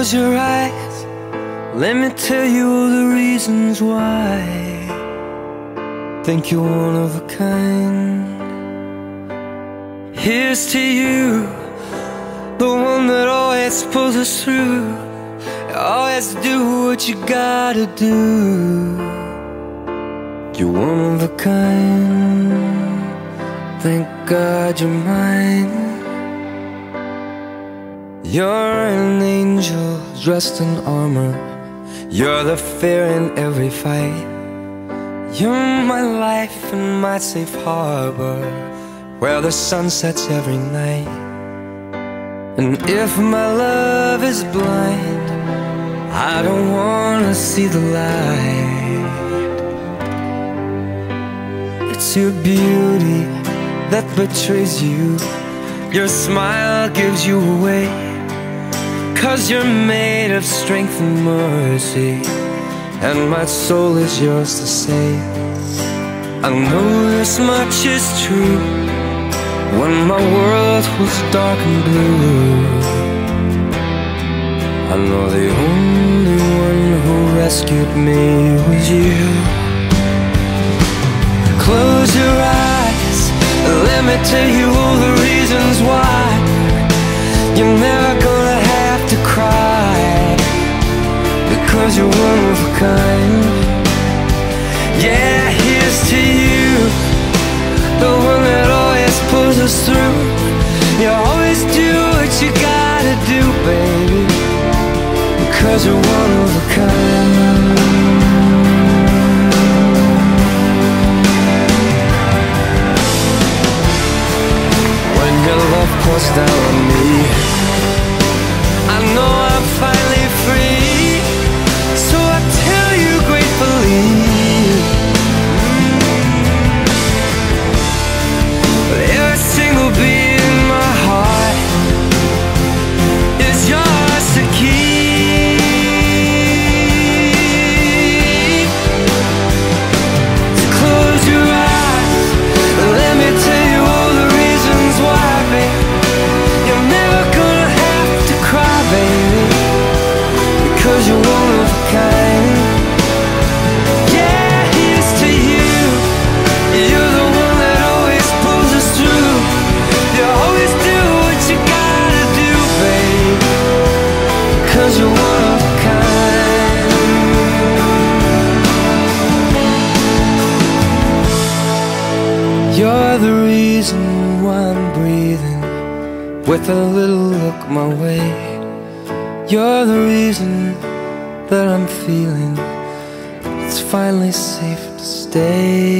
Close your eyes, let me tell you all the reasons why. Think you're one of a kind. Here's to you, the one that always pulls us through. Always do what you gotta do. You're one of a kind. Thank God you're mine. You're an angel dressed in armor. You're the fear in every fight. You're my life and my safe harbor where the sun sets every night. And if my love is blind, I don't wanna see the light. It's your beauty that betrays you. Your smile gives you away. Cause you're made of strength and mercy. And my soul is yours to save. I know this much is true. When my world was dark and blue, I know the only one who rescued me was you. Close your eyes, let me tell you all the reasons why you're never because you're one of a kind. Yeah, here's to you, the one that always pulls us through. You always do what you gotta do, baby, because you're one of a kind. Because you're one of a kind. Yeah, here's to you. You're the one that always pulls. You always do what you gotta do, you're one of a kind. You're the reason why I'm breathing with a little look my way. You're the reason that I'm feeling it's finally safe to stay.